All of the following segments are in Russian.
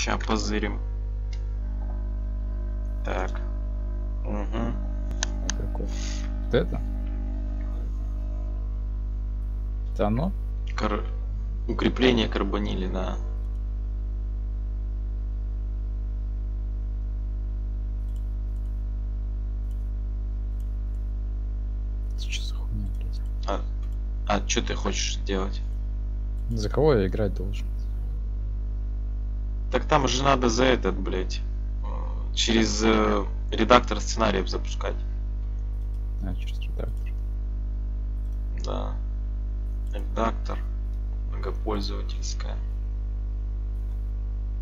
Ща позырим. Так. Угу. А какой? Вот это? Это оно? Кар... Укрепление карбонили, да. Блядь? А что ты хочешь сделать? За кого я играть должен? Так там же надо за этот, блядь, э, через э, редактор сценариев запускать. А, через редактор. Да. Редактор. Многопользовательская.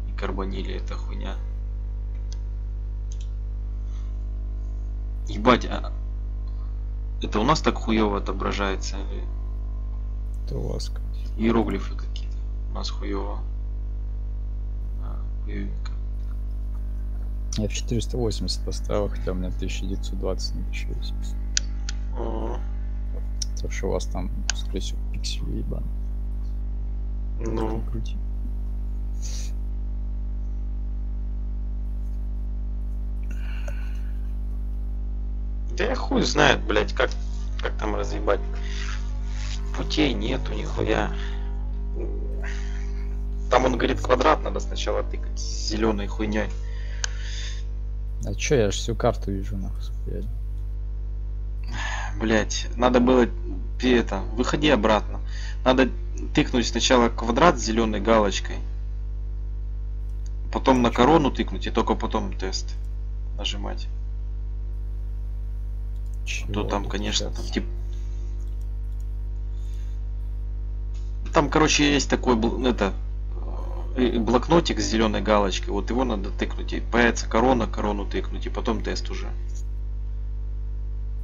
И карбонили эта хуйня. Ебать, а это у нас так хуево отображается или Это у вас иероглифы какие-то? У нас хуево. Я в 480 поставил, хотя у меня 1920 на 1080. О, Так что у вас там, скорее всего, пиксели ебан. Ну, Крути. да я хуй знает, блядь, как, как там разъебать. Путей нету нихуя. Там он говорит квадрат надо сначала тыкать зеленой хуйней. А чё, я же всю карту вижу, нахуй. Блять, надо было это, выходи обратно. Надо тыкнуть сначала квадрат с зеленой галочкой. Потом на корону тыкнуть и только потом тест нажимать. То Чего там, тут конечно, там сейчас? тип... Там, короче, есть такой это блокнотик с зеленой галочкой. Вот его надо тыкнуть. И появится корона, корону тыкнуть, и потом тест уже.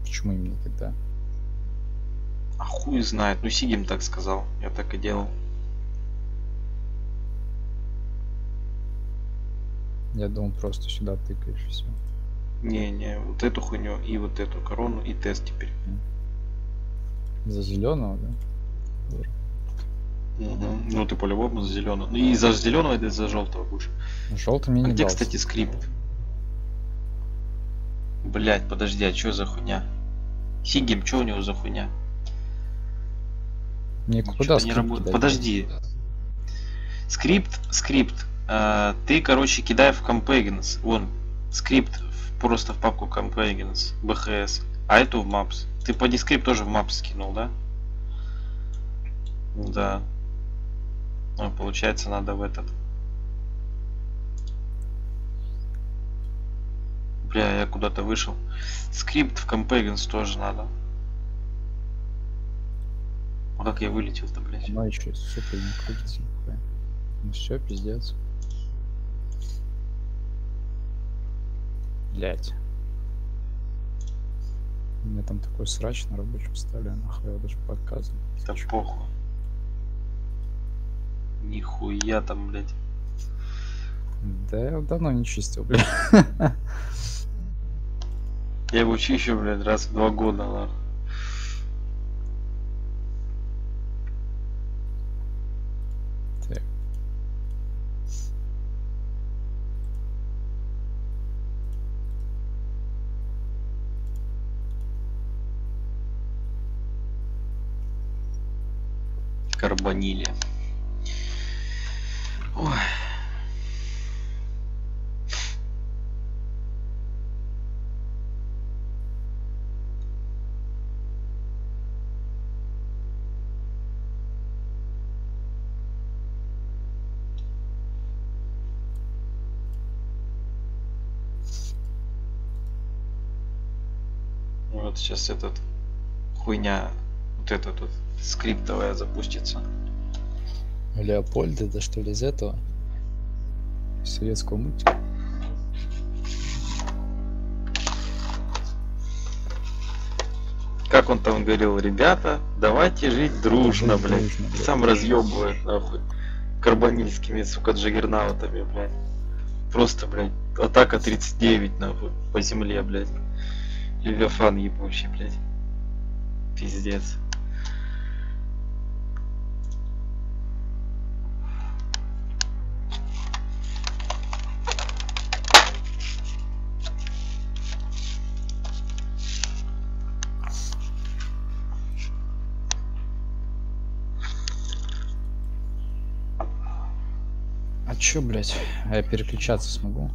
Почему именно тогда? А хуй знает. Ну Сигим так сказал. Я так и делал. Я думал, просто сюда тыкаешь и все. Не, не, вот эту хуйню и вот эту корону и тест теперь. За зеленого, да? Мгм. Ну ты по-любому за зеленого. Ну и за зеленого и за желтого будешь. Желтый мне А не где, дался. кстати, скрипт? Блять, подожди, а что за хуйня? Сигим, что у него за хуйня? Мне куда чё-то не работает. Подожди. Скрипт, скрипт. Э, ты, короче, кидай в Compagons. Вон, скрипт в- просто в папку Compagons, BHS. А эту в Maps. Ты по скрипт тоже в Maps скинул, да? Да. Ну, получается, надо в этот. Бля, я куда-то вышел. Скрипт в Compagons тоже надо. А как я вылетел-то, блядь? Оно еще, сука, не крутится нихуя. Ну все, пиздец. Блять. У меня там такой срач на рабочем столе, нахуй я даже показываю. Да похуй. Нихуя там, блядь. Да я давно не чистил, блядь. Я его чищу, блядь, раз в два года. Так. Карбонили. Ой. Вот сейчас этот хуйня, вот этот вот скриптовая запустится. Леопольд, это что ли из этого? Из Советского мультика? Как он там говорил, ребята, давайте жить дружно, блядь. дружно, блядь. Сам разъебывает, нахуй. Карбонильскими, сука, джаггернаутами, блядь. Просто, блядь, атака 39, нахуй, по земле, блядь. Левиафан ебучий, блядь. Пиздец. Чё, блядь? А я переключаться смогу?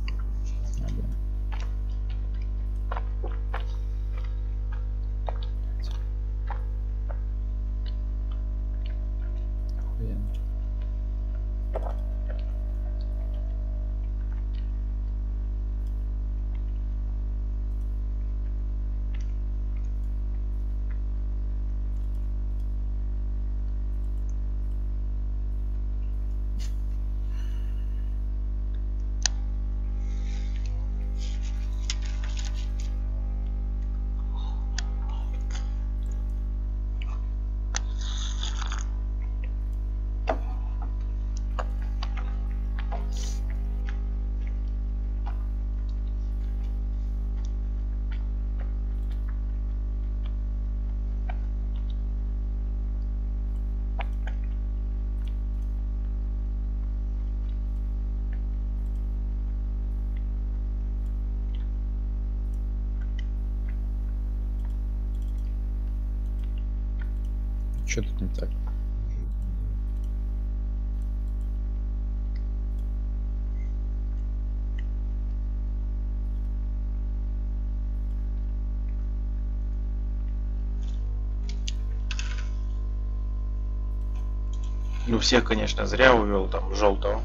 Ну всех, конечно, зря увел там желтого.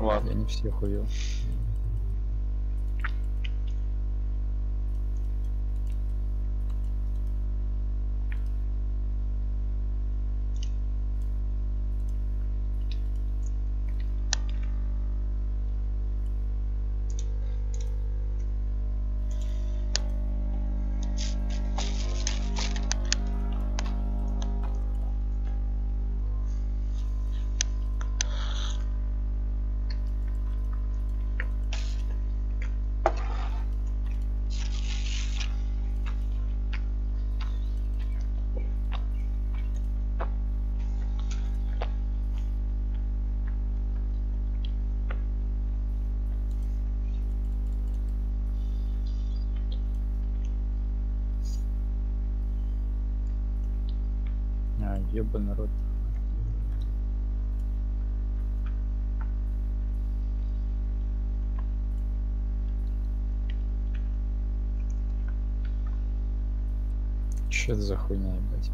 Ладно. Я не всех увел. Че это за хуйня, ебать?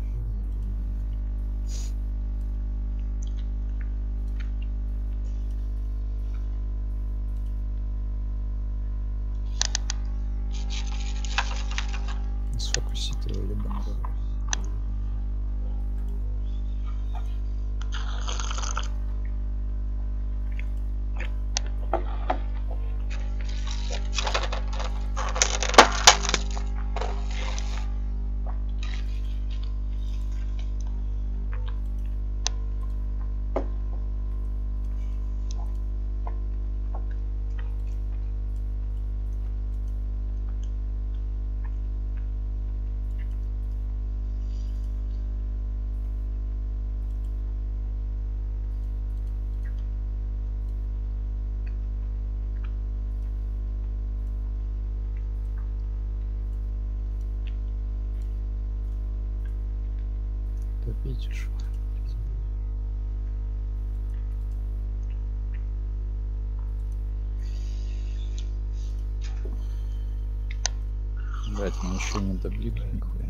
Еще не нихуя.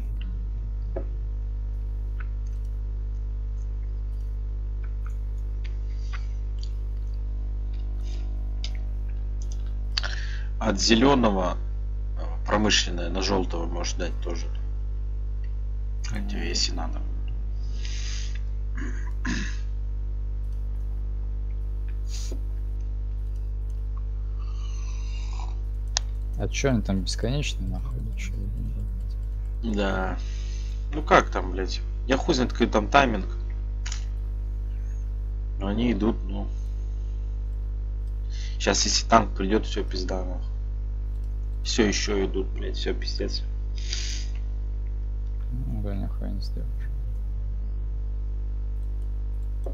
От зеленого промышленное на желтого можешь дать тоже. Хотя если надо. А чё они там бесконечные нахуй? Да. Ну как там, блядь? Я хуй знает, какой там тайминг. Но они идут, ну. Сейчас, если танк придет, все пизда, нахуй. Все еще идут, блядь, все пиздец. Ну, да, нихуя не сделаешь.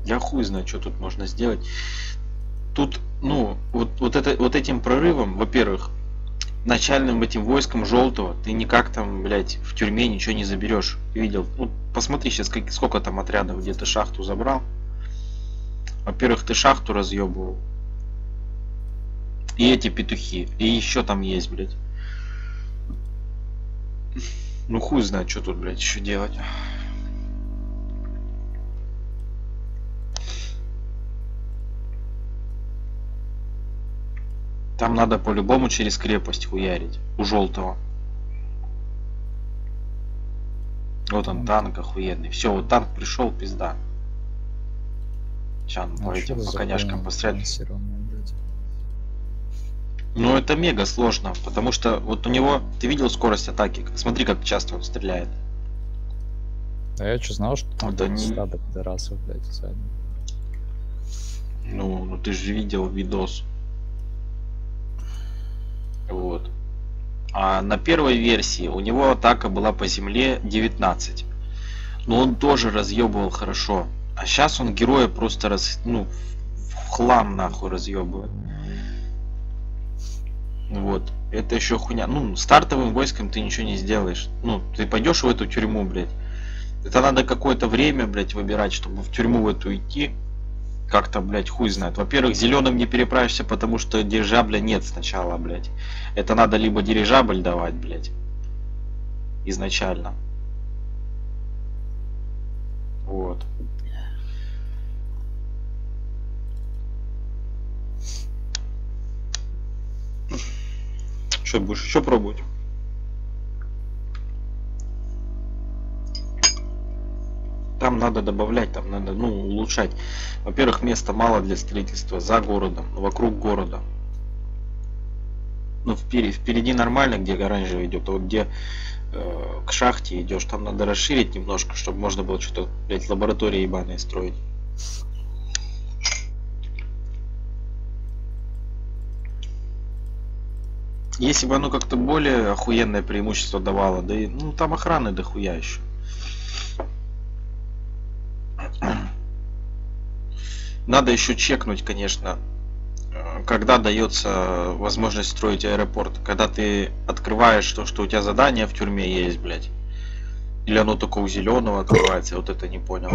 Я хуй знаю, что тут можно сделать. Тут, ну, вот, вот, это, вот этим прорывом, во-первых, начальным этим войском желтого, ты никак там, блядь, в тюрьме ничего не заберешь. Ты видел? Ну, посмотри сейчас, как, сколько там отрядов где-то шахту забрал. Во-первых, ты шахту разъебывал. И эти петухи. И еще там есть, блядь. Ну хуй знает, что тут, блядь, еще делать. Там надо по-любому через крепость хуярить. У желтого. Вот он, танк охуенный. Все, вот танк пришел, пизда. Сейчас он по этим, по коняшкам пострелять. Ну это мега сложно, потому что вот у него, ты видел скорость атаки? Смотри, как часто он стреляет. А я что знал, что там будет не- стадо пидорасов, блядь, сзади. Ну, ну ты же видел видос. Вот. А на первой версии у него атака была по земле 19. Но он тоже разъебывал хорошо. А сейчас он героя просто раз, ну, в- хлам нахуй разъебывает. Вот. Это еще хуйня. Ну, стартовым войском ты ничего не сделаешь. Ну, ты пойдешь в эту тюрьму, блядь. Это надо какое-то время, блядь, выбирать, чтобы в тюрьму в эту идти. Как-то, блядь, хуй знает. Во-первых, зеленым не переправишься, потому что дирижабля нет сначала, блядь. Это надо либо дирижабль давать, блядь. Изначально. Вот. Что, будешь еще пробовать? Там надо добавлять, там надо, ну, улучшать. Во-первых, места мало для строительства за городом, вокруг города. Ну, впереди, впереди нормально, где оранжевый идет, а вот где э, к шахте идешь, там надо расширить немножко, чтобы можно было что-то, блядь, лаборатории ебаные строить. Если бы оно как-то более охуенное преимущество давало, да и, ну, там охраны дохуя еще. Надо еще чекнуть, конечно, э, когда дается возможность строить аэропорт. Когда ты открываешь то, что у тебя задание в тюрьме есть, блядь. Или оно только у зеленого открывается, вот это не понял.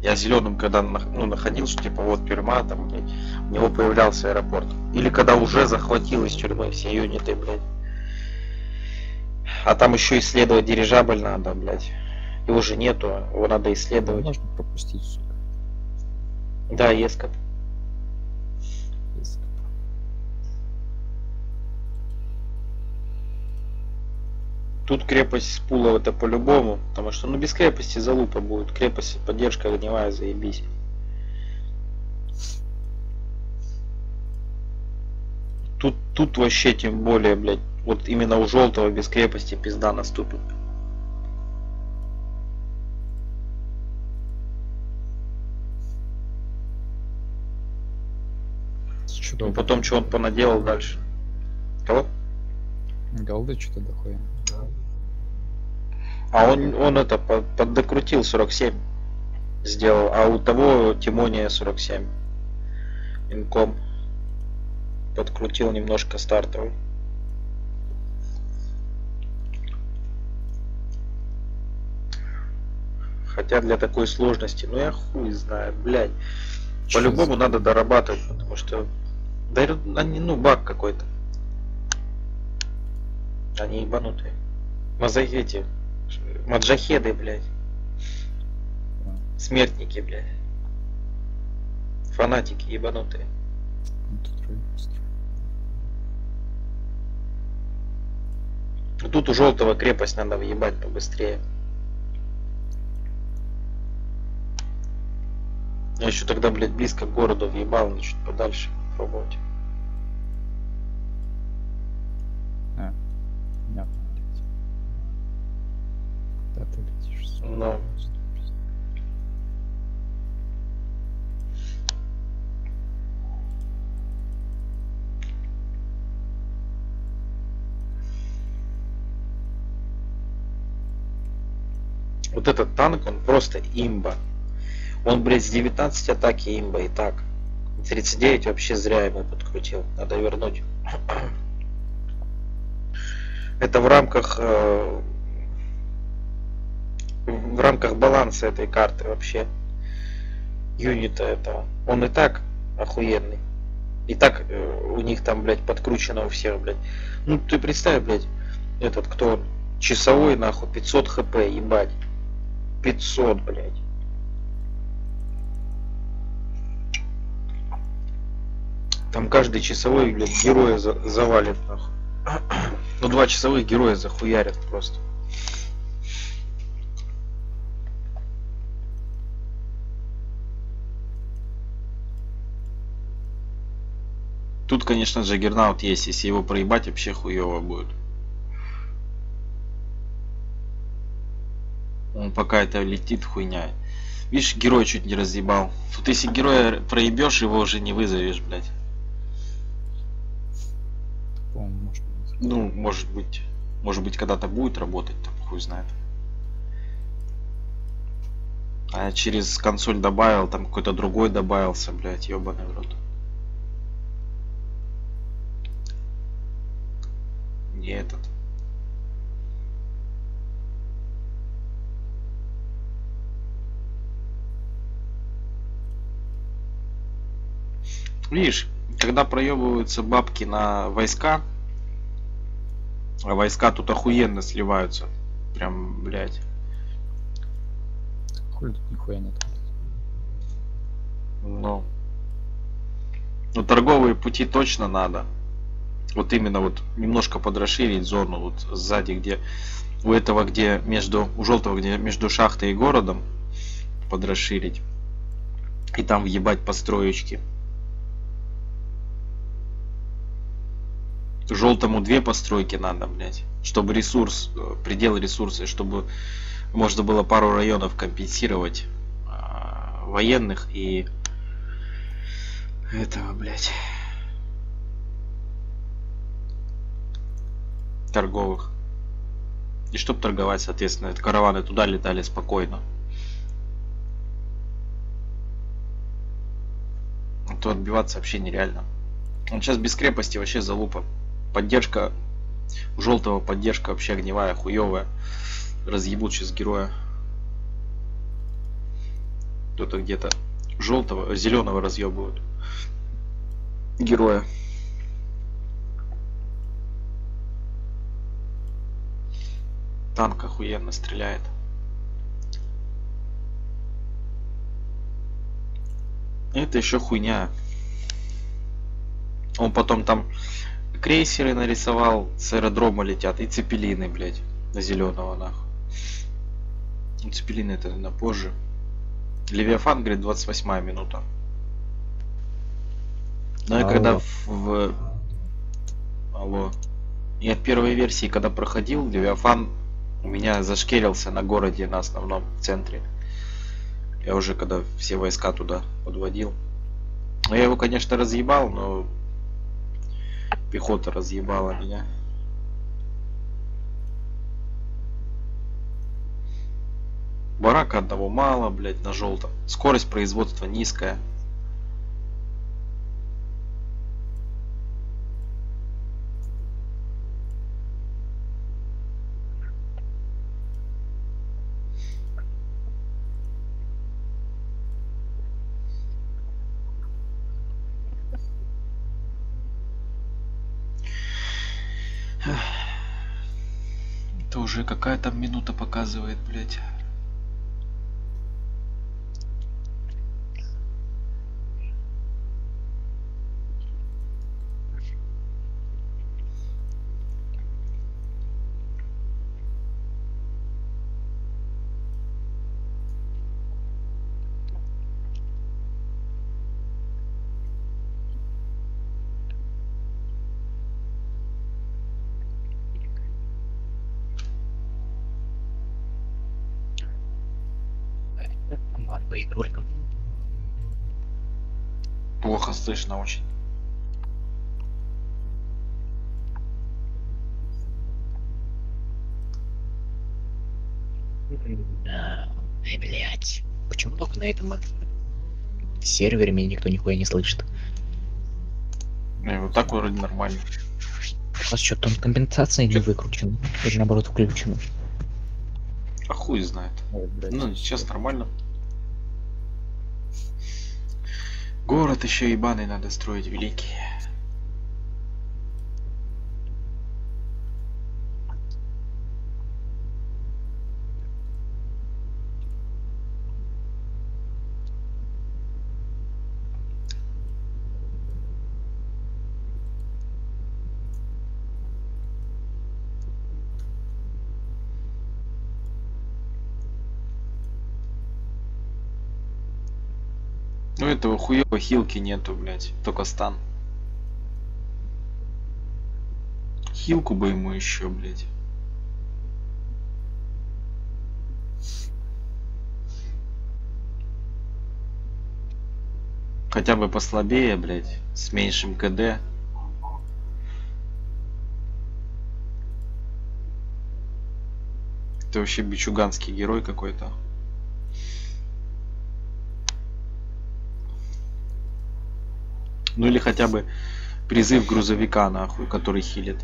Я зеленым, когда ну, находил, что типа вот тюрьма, там, блядь, у него появлялся аэропорт. Или когда уже захватил из тюрьмы все юниты, блядь. А там еще исследовать дирижабль надо, блядь. Его же нету, его надо исследовать. Можно пропустить. Да. Если- Тут крепость с пулов это по-любому, потому что ну без крепости залупа будет. Крепость, поддержка огневая, заебись. Тут, тут вообще тем более, блядь, вот именно у желтого без крепости пизда наступит. Что И долго? потом, что он понаделал дальше. Кого? Голды что-то дохуя. А он, он это по- поддокрутил 47 сделал, а у того Тимония 47 инком подкрутил немножко стартовый. Хотя для такой сложности, ну я хуй знаю, блядь. По-любому надо дорабатывать, потому что да они, ну баг какой-то. Они ебанутые. Мозаики эти, маджахеды, блядь. Смертники, блядь. Фанатики ебанутые. Ну. Тут у желтого крепость надо въебать побыстрее. Я еще тогда, блядь, близко к городу въебал, но чуть подальше пробовать. Понятно, блядь. Куда ты летишь? сука? Ну. Вот этот танк, он просто имба. Он, блядь, с 19 атаки имба и так. 39 вообще зря ему подкрутил. Надо вернуть. Это в рамках э, в рамках баланса этой карты вообще. юнита этого. Он и так охуенный. И так э, у них там, блядь, подкручено у всех, блядь. Ну, ты представь, блядь, этот, кто? Часовой, нахуй, 500 хп, ебать. 500, блядь. Там каждый часовой, блядь, героя за завалит, нахуй. Ну, два часовых героя захуярят просто. Тут, конечно, Джаггернаут есть, если его проебать, вообще хуево будет. Он пока это летит хуйня. Видишь, герой чуть не разъебал. Тут если героя проебешь, его уже не вызовешь, блядь. По-моему, может быть. Ну, может быть. Может быть, когда-то будет работать, там хуй знает. А через консоль добавил, там какой-то другой добавился, блядь, ебаный в рот. Не этот. Видишь, когда проебываются бабки на войска, а войска тут охуенно сливаются. Прям, блядь. Хуй тут нихуя нет. Ну. Ну, торговые пути точно надо. Вот именно вот немножко подрасширить зону вот сзади, где у этого, где между, у желтого, где между шахтой и городом подрасширить. И там въебать построечки. Желтому две постройки надо, блядь. Чтобы ресурс, э, предел ресурса, чтобы можно было пару районов компенсировать а, военных и этого, блядь. Торговых. И чтоб торговать, соответственно, это караваны туда летали спокойно. А то отбиваться вообще нереально. Он сейчас без крепости вообще залупа. Поддержка у желтого поддержка вообще огневая, хуевая. Разъебут сейчас героя. Кто-то где-то желтого, зеленого разъебывают. Героя. Танк охуенно стреляет. Это еще хуйня. Он потом там крейсеры нарисовал, с аэродрома летят, и цепелины, блядь, на зеленого нахуй. Ну, цепелины это на позже. Левиафан, говорит, 28 минута. Ну, я когда в, в- Алло. Я в первой версии, когда проходил, Левиафан у меня зашкерился на городе, на основном центре. Я уже когда все войска туда подводил. Ну, я его, конечно, разъебал, но пехота разъебала меня. Барака одного мало, блядь, на желтом. Скорость производства низкая. Уже какая там минута показывает, блядь. Ладно, по игрулькам. Плохо слышно очень. Да, Эй, блядь. Почему только на этом сервере меня никто нихуя не слышит? Не, вот так вроде нормально. У вас что, там компенсация не выкручена? Или наоборот включена? А хуй знает. Ой. Ну, сейчас нормально. Город еще ебаный надо строить, великий. Ну этого хуёва хилки нету, блядь. Только стан. Хилку бы ему еще, блядь. Хотя бы послабее, блядь. С меньшим КД. Это вообще бичуганский герой какой-то. Ну или хотя бы призыв грузовика, нахуй, который хилит.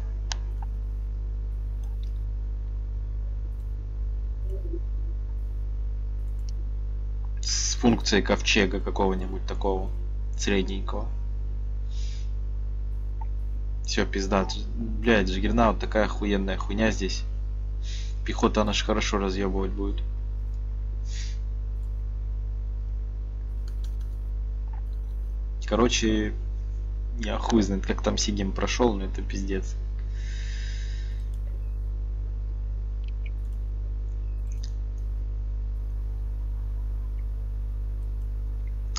С функцией ковчега какого-нибудь такого средненького. Все, пизда. Блядь, Джиггернаут такая охуенная хуйня здесь. Пехота она хорошо разъебывать будет. Короче, я хуй знает, как там Сигим прошел, но это пиздец.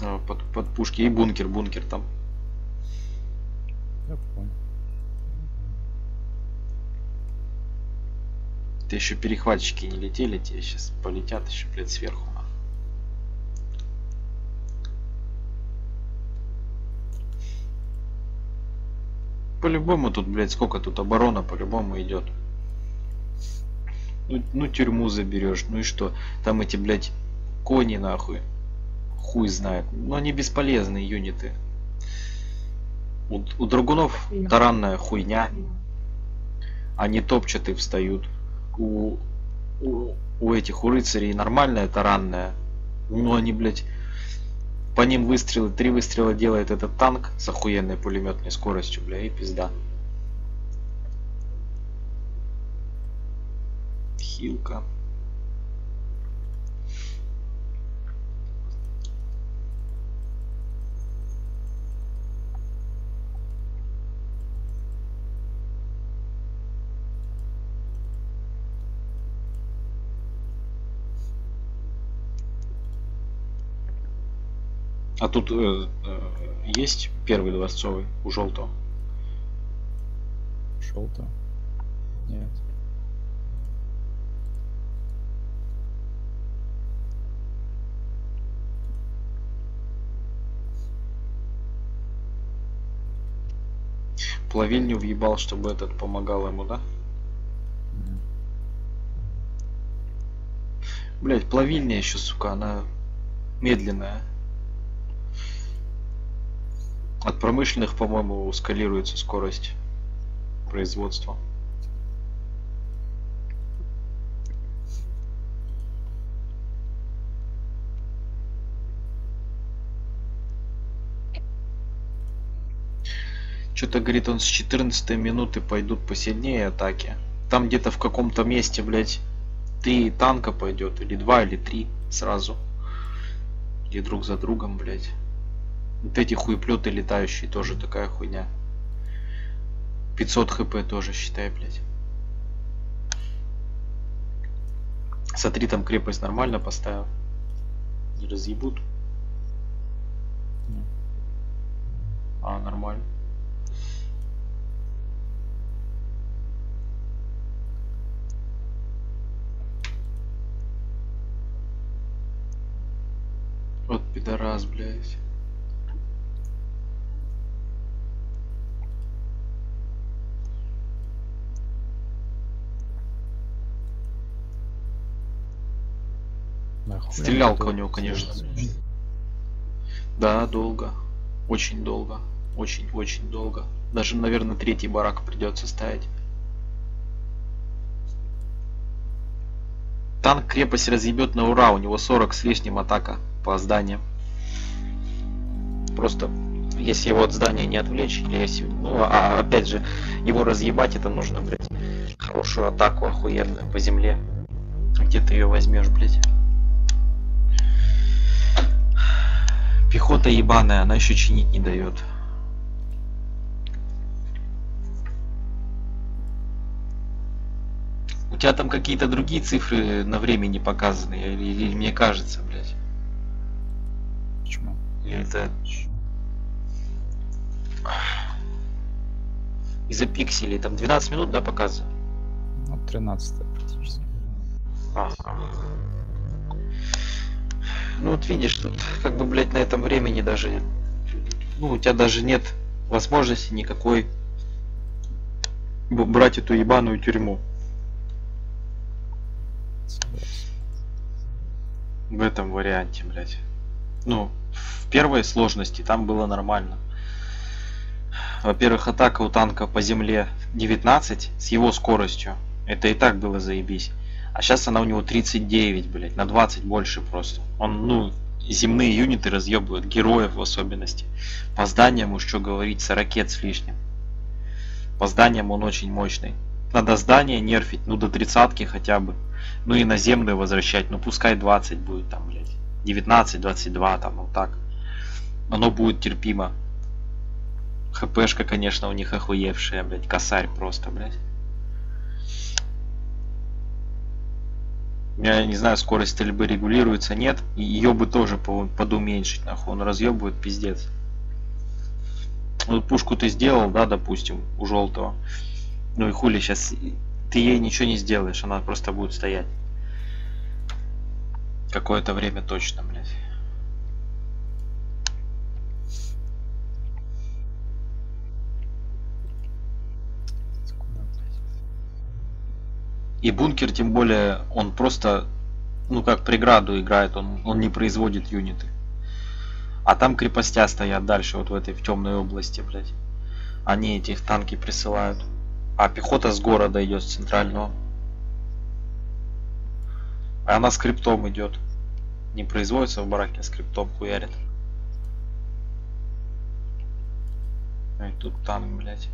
А, Под, под пушки и бункер, бункер там. Я понял. Ты еще перехватчики не летели, тебе сейчас полетят еще, блядь, сверху. По-любому тут, блядь, сколько тут оборона по-любому идет. Ну, ну тюрьму заберешь, ну и что? Там эти, блядь, кони нахуй. Хуй знает. Но они бесполезные юниты. У, у драгунов таранная хуйня. Они топчат и встают. У, у, у этих, у рыцарей нормальная таранная. Ну они, блядь, по ним выстрелы, три выстрела делает этот танк с охуенной пулеметной скоростью, бля, и пизда. Хилка. А тут э, э, есть первый дворцовый у желтого? Шел-то. Нет. Плавильню въебал, чтобы этот помогал ему, да? Блять, плавильня еще, сука, она медленная. От промышленных, по-моему, скалируется скорость производства. Что-то, говорит, он с 14 минуты пойдут посильнее атаки. Там где-то в каком-то месте, блядь, три танка пойдет, или два, или три сразу. Или друг за другом, блядь. Вот эти хуеплеты летающие тоже такая хуйня. 500 хп тоже считай, блядь. Смотри, там крепость нормально поставил. Не разъебут. А, нормально. Вот пидорас, блядь. Стрелялка у него, конечно. Да, долго. Очень долго. Очень-очень долго. Даже, наверное, третий барак придется ставить. Танк крепость разъебет на ура. У него 40 с лишним атака по зданиям. просто если его от здания не отвлечь, или если, ну, а опять же, его разъебать, это нужно, блядь, хорошую атаку охуенную по земле. Где ты ее возьмешь, блядь? Пехота ебаная, она еще чинить не дает. У тебя там какие-то другие цифры на времени показаны, или, или мне кажется, блядь? Почему? Или это... Из-за пикселей, там 12 минут, да, показывает? Ну, 13 практически. Ага. Ну вот видишь, тут как бы, блядь, на этом времени даже... Ну, у тебя даже нет возможности никакой брать эту ебаную тюрьму. В этом варианте, блядь. Ну, в первой сложности там было нормально. Во-первых, атака у танка по земле 19 с его скоростью. Это и так было заебись. А сейчас она у него 39, блядь, на 20 больше просто. Он, ну, земные юниты разъебывают, героев в особенности. По зданиям уж что говорить, 40 ракет с лишним. По зданиям он очень мощный. Надо здание нерфить, ну до тридцатки хотя бы. Ну и наземные возвращать, ну пускай 20 будет там, блядь. 19, 22, там, вот так. Оно будет терпимо. ХПшка, конечно, у них охуевшая, блядь, косарь просто, блядь. Я не знаю, скорость стрельбы регулируется, нет. И ее бы тоже по- подуменьшить, нахуй. Он разъебывает пиздец. Вот пушку ты сделал, да, допустим, у желтого. Ну и хули сейчас ты ей ничего не сделаешь, она просто будет стоять. Какое-то время точно, блядь. И бункер, тем более, он просто, ну как преграду играет, он, он не производит юниты. А там крепостя стоят дальше, вот в этой, в темной области, блядь. Они эти танки присылают. А пехота с города идет, с центрального. А она скриптом идет. Не производится в бараке, а скриптом хуярит. Ай, тут танк, блядь.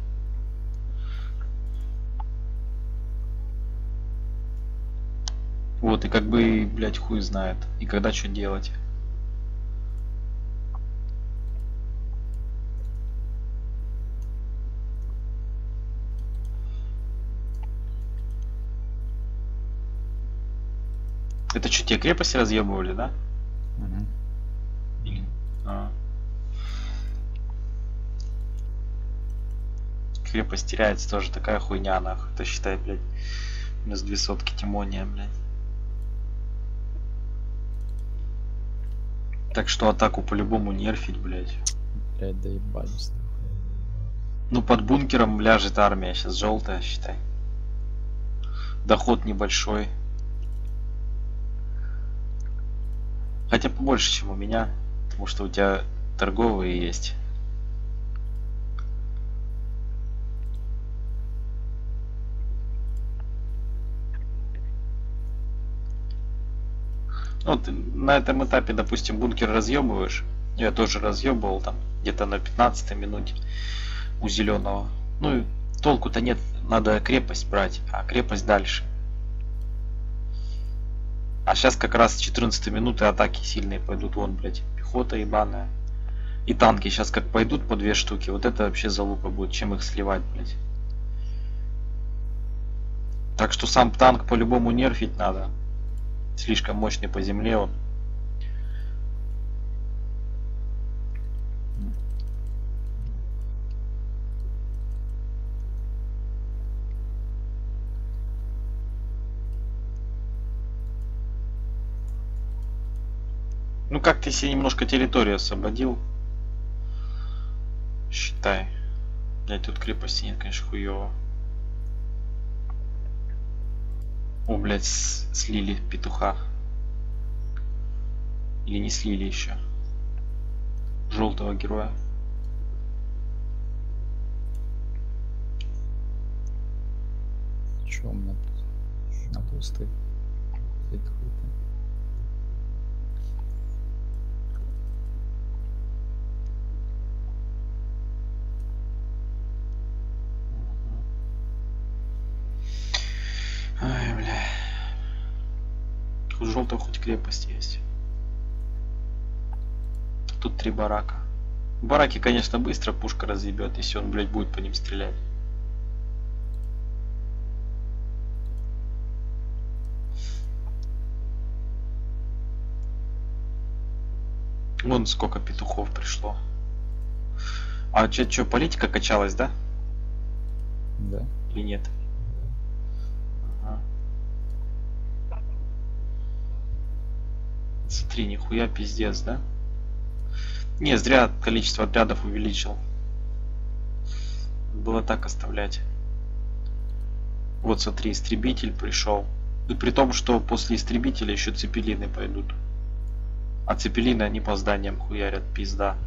Вот, и как бы, блядь, хуй знает. И когда что делать. Это что, те крепости разъебывали, да? Или- а. Крепость теряется тоже такая хуйня, нахуй. Это считай, блядь, минус две сотки Тимония, блядь. Так что атаку по-любому нерфить, блядь. Блядь, доебались. нахуй. Ну, под бункером ляжет армия, сейчас желтая, считай. Доход небольшой. Хотя побольше, чем у меня, потому что у тебя торговые есть. Ну, ты на этом этапе, допустим, бункер разъебываешь. Я тоже разъебывал там где-то на 15 минуте у зеленого. Ну толку-то нет, надо крепость брать, а крепость дальше. А сейчас как раз с 14 минуты атаки сильные пойдут. Вон, блядь, пехота ебаная. И танки сейчас как пойдут по две штуки. Вот это вообще залупа будет, чем их сливать, блядь. Так что сам танк по-любому нерфить надо. Слишком мощный по земле он. Ну как ты себе немножко территорию освободил? Считай. Блять, тут крепости нет, конечно, хуево. О, блять, слили петуха. Или не слили еще. Желтого героя. Чё у меня тут? На пусты. Стоит желтого хоть крепость есть. Тут три барака. Бараки, конечно, быстро пушка разъебет, если он, блядь, будет по ним стрелять. Вон сколько петухов пришло. А че, политика качалась, да? Да. Или нет? Смотри, нихуя пиздец, да? Не, зря количество отрядов увеличил. Было так оставлять. Вот смотри, истребитель пришел. И при том, что после истребителя еще цепелины пойдут. А цепелины они по зданиям хуярят, пизда.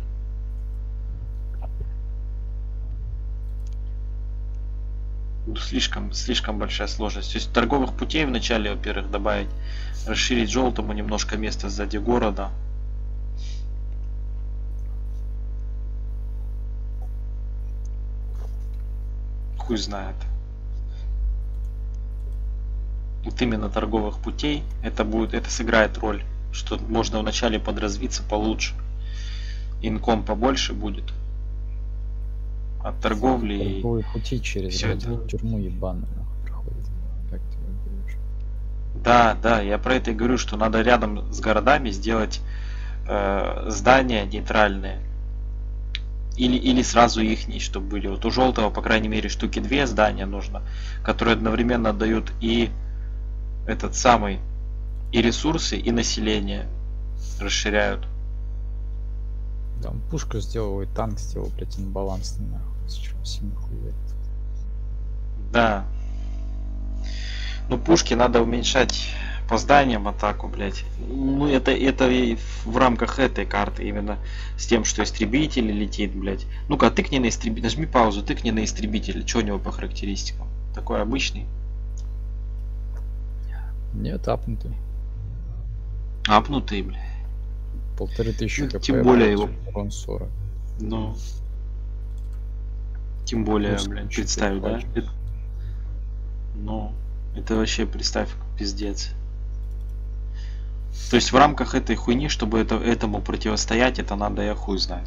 Слишком, слишком большая сложность. То есть торговых путей вначале, во-первых, добавить, расширить желтому немножко место сзади города. Хуй знает. Вот именно торговых путей это будет, это сыграет роль, что можно вначале подразвиться получше. Инком побольше будет. От торговли и Торговые пути через блядь, это. тюрьму ебаную нахуй проходят. Как ты говоришь? Да, да, я про это и говорю, что надо рядом с городами сделать э, здания нейтральные. Или, или сразу их чтобы были. Вот у желтого, по крайней мере, штуки две здания нужно, которые одновременно дают и этот самый, и ресурсы, и население расширяют. Там пушку сделал и танк сделал, блядь, инбалансный нахуй. Да. Ну, пушки надо уменьшать по зданиям атаку, блядь. Ну, это, это и в рамках этой карты, именно с тем, что истребитель летит, блядь. Ну-ка, тыкни на истребитель, нажми паузу, тыкни на истребитель. Что у него по характеристикам? Такой обычный. Нет, апнутый. Апнутый, блядь. Полторы тысячи Ну, тем более его- Урон 40. Ну. Тем более, блядь, чуть представь, да? Это- Ну, это вообще, представь, пиздец. То есть в рамках этой хуйни, чтобы это, этому противостоять, это надо, я хуй знаю.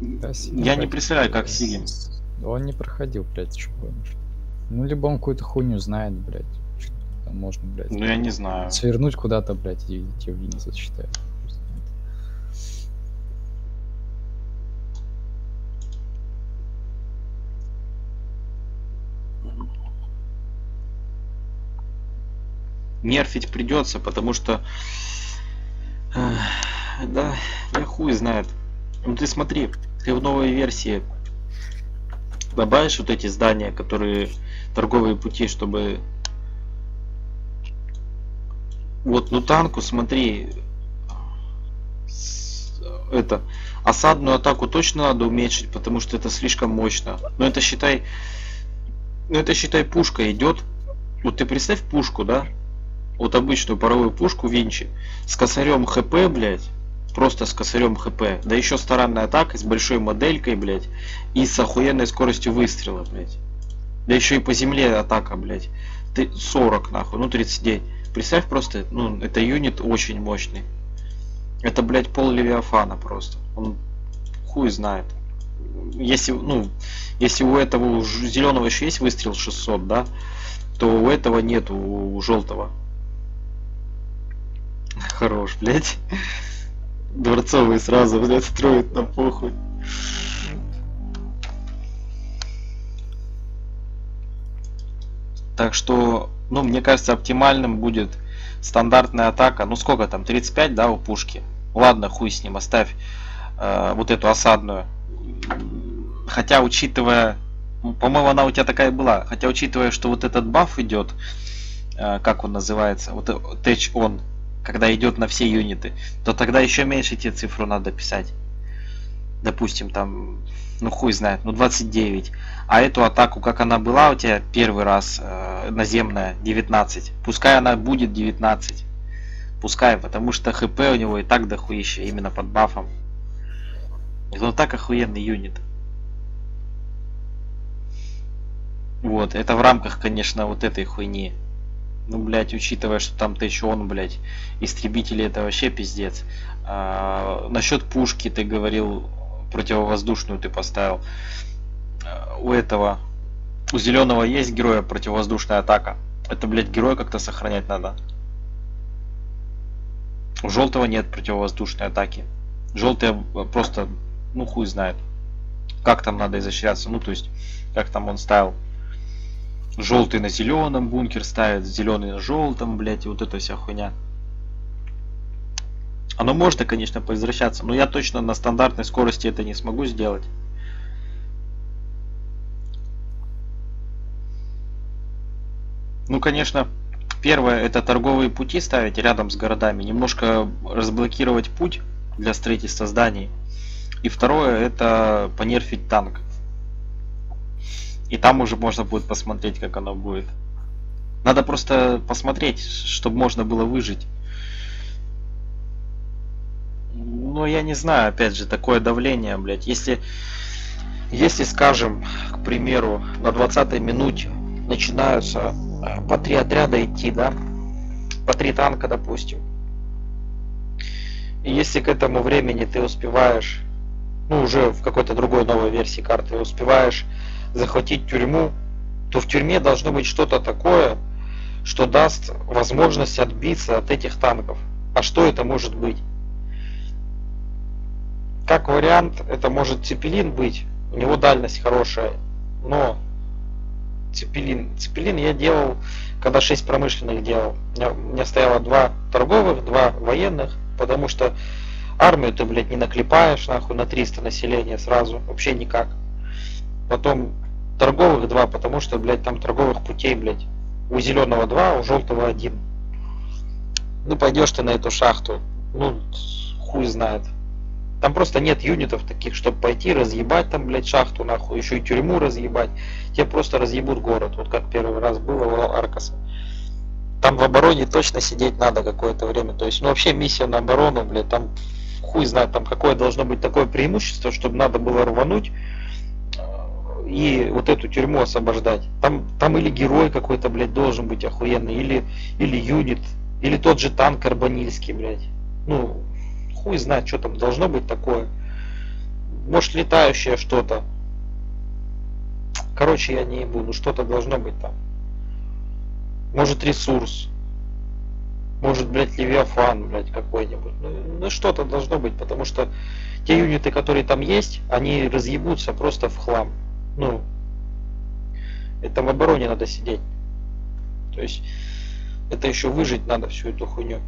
Да, Сигин Я не представляю, как Сигин. Он не проходил, блядь, гонишь. Ну, либо он какую-то хуйню знает, блядь. Там можно, блядь. Ну, я не знаю. Свернуть куда-то, блядь, и тебе в вине Нерфить придется, потому что... эх, Да, я хуй знает. Ну ты смотри, ты в новой версии добавишь вот эти здания, которые торговые пути, чтобы... Вот, ну танку, смотри, это, осадную атаку точно надо уменьшить, потому что это слишком мощно. Но это считай, ну это считай пушка идет. Вот ты представь пушку, да? Вот обычную паровую пушку Винчи с косарем ХП, блядь. Просто с косарем ХП. Да еще старанная атака с большой моделькой, блядь. И с охуенной скоростью выстрела, блядь. Да еще и по земле атака, блядь. Ты 40 нахуй, ну 39. Представь просто, ну, это юнит очень мощный. Это, блядь, пол Левиафана просто. Он хуй знает. Если, ну, если у этого у зеленого еще есть выстрел 600, да, то у этого нет, у, желтого. Хорош, блядь. Дворцовый сразу, блядь, строит на похуй. Так что, ну, мне кажется, оптимальным будет стандартная атака. Ну, сколько там, 35, да, у пушки? Ладно, хуй с ним, оставь э, вот эту осадную. Хотя, учитывая, по-моему, она у тебя такая была. Хотя, учитывая, что вот этот баф идет, э, как он называется, вот э, Tech On, когда идет на все юниты, то тогда еще меньше тебе цифру надо писать. Допустим, там, ну хуй знает, ну 29. А эту атаку, как она была у тебя первый раз, э, наземная, 19. Пускай она будет 19. Пускай, потому что хп у него и так дохуища, именно под бафом. Вот так охуенный юнит. Вот, это в рамках, конечно, вот этой хуйни. Ну, блядь, учитывая, что там ты еще он, блядь, истребители это вообще пиздец. А, насчет пушки ты говорил, противовоздушную ты поставил. А, у этого, у зеленого есть героя противовоздушная атака. Это, блядь, героя как-то сохранять надо. У желтого нет противовоздушной атаки. Желтый просто, ну хуй знает. Как там надо изощряться. Ну, то есть, как там он ставил желтый на зеленом бункер ставит, зеленый на желтом, блять, вот эта вся хуйня. Оно может, конечно, поизвращаться, но я точно на стандартной скорости это не смогу сделать. Ну, конечно, первое это торговые пути ставить рядом с городами, немножко разблокировать путь для строительства зданий. И второе это понерфить танк. И там уже можно будет посмотреть, как оно будет. Надо просто посмотреть, чтобы можно было выжить. Но я не знаю, опять же, такое давление, блядь. Если, если скажем, к примеру, на 20 минуте начинаются э, по три отряда идти, да, по три танка, допустим. И если к этому времени ты успеваешь, ну, уже в какой-то другой новой версии карты успеваешь захватить тюрьму, то в тюрьме должно быть что-то такое, что даст возможность отбиться от этих танков. А что это может быть? Как вариант, это может Цепелин быть. У него дальность хорошая. Но Цепелин. Цепелин я делал, когда 6 промышленных делал. У меня, у меня стояло два торговых, два военных, потому что армию ты, блядь, не наклепаешь, нахуй, на 300 населения сразу. Вообще никак. Потом торговых два, потому что, блядь, там торговых путей, блядь. У зеленого два, у желтого один. Ну, пойдешь ты на эту шахту. Ну, хуй знает. Там просто нет юнитов таких, чтобы пойти разъебать там, блядь, шахту, нахуй, еще и тюрьму разъебать. Тебе просто разъебут город, вот как первый раз было у Аркаса. Там в обороне точно сидеть надо какое-то время. То есть, ну вообще миссия на оборону, блядь, там хуй знает, там какое должно быть такое преимущество, чтобы надо было рвануть и вот эту тюрьму освобождать. Там, там или герой какой-то, блядь, должен быть охуенный, или, или юнит, или тот же танк карбонильский, блядь. Ну, хуй знает, что там должно быть такое. Может, летающее что-то. Короче, я не буду, что-то должно быть там. Может, ресурс. Может, блядь, Левиафан, блядь, какой-нибудь. Ну, ну что-то должно быть, потому что те юниты, которые там есть, они разъебутся просто в хлам ну, это в обороне надо сидеть. То есть, это еще выжить надо всю эту хуйню.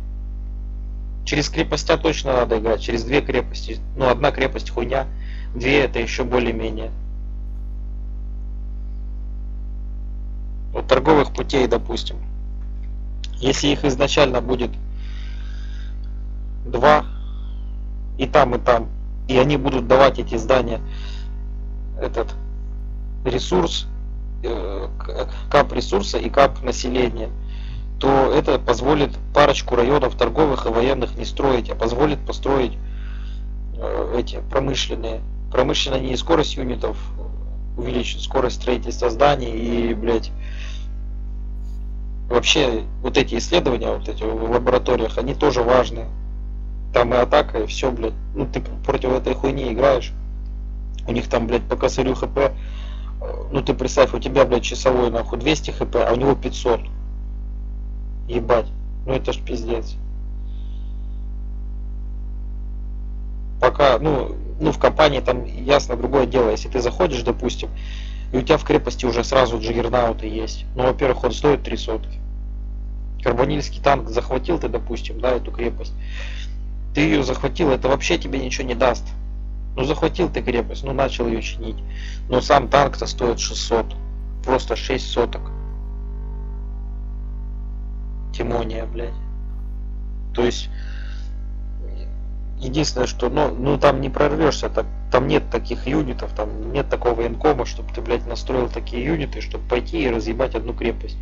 Через крепостя точно надо играть, через две крепости. Ну, одна крепость хуйня, две это еще более-менее. Вот торговых путей, допустим. Если их изначально будет два, и там, и там, и они будут давать эти здания, этот ресурс, э, кап ресурса и кап населения, то это позволит парочку районов торговых и военных не строить, а позволит построить э, эти промышленные. Промышленная не скорость юнитов увеличит, скорость строительства зданий и, блядь, вообще вот эти исследования вот эти в лабораториях, они тоже важны. Там и атака, и все, блядь. Ну ты против этой хуйни играешь. У них там, блядь, по косарю хп ну ты представь, у тебя, блядь, часовой нахуй 200 хп, а у него 500. Ебать. Ну это ж пиздец. Пока, ну, ну в компании там ясно другое дело. Если ты заходишь, допустим, и у тебя в крепости уже сразу джиггернауты есть. Ну, во-первых, он стоит 3 сотки. Карбонильский танк захватил ты, допустим, да, эту крепость. Ты ее захватил, это вообще тебе ничего не даст. Ну захватил ты крепость, ну начал ее чинить. Но сам танк-то стоит 600. Просто 6 соток. Тимония, блядь. То есть, единственное, что, ну, ну там не прорвешься, так, там нет таких юнитов, там нет такого военкома, чтобы ты, блядь, настроил такие юниты, чтобы пойти и разъебать одну крепость.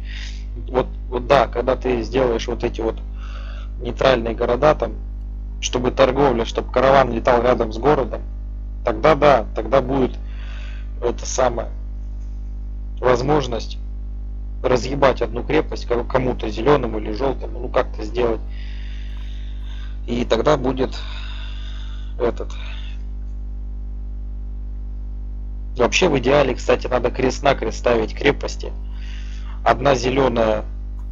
Вот, вот да, когда ты сделаешь вот эти вот нейтральные города там, чтобы торговля, чтобы караван летал рядом с городом, тогда да, тогда будет это самое возможность разъебать одну крепость ко- кому-то зеленому или желтому, ну как-то сделать. И тогда будет этот. Вообще в идеале, кстати, надо крест-накрест ставить крепости. Одна зеленая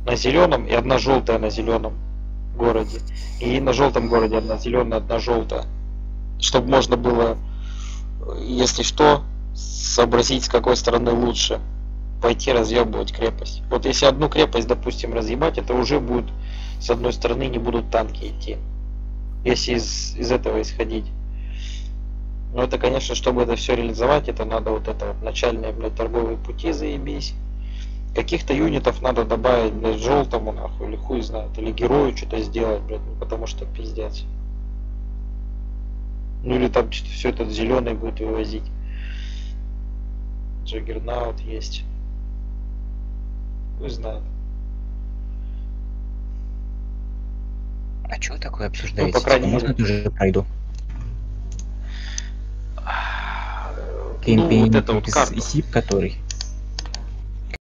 на зеленом и одна желтая на зеленом городе. И на желтом городе одна зеленая, одна желтая. Чтобы можно было, если что, сообразить, с какой стороны лучше пойти разъебывать крепость. Вот если одну крепость, допустим, разъебать, это уже будет с одной стороны не будут танки идти. Если из, из этого исходить. Но это, конечно, чтобы это все реализовать, это надо вот это вот начальные, блядь, торговые пути заебись. Каких-то юнитов надо добавить, блядь, желтому, нахуй, или хуй знает, или герою что-то сделать, блядь, ну потому что пиздец. Ну или там что-то все этот зеленый будет вывозить. Джаггернаут есть. Хуй знает. А что такое обсуждаете? Ну, по крайней Можно мере. тоже пройду? Ну, Кемпинг вот это вот карта. Сип, который.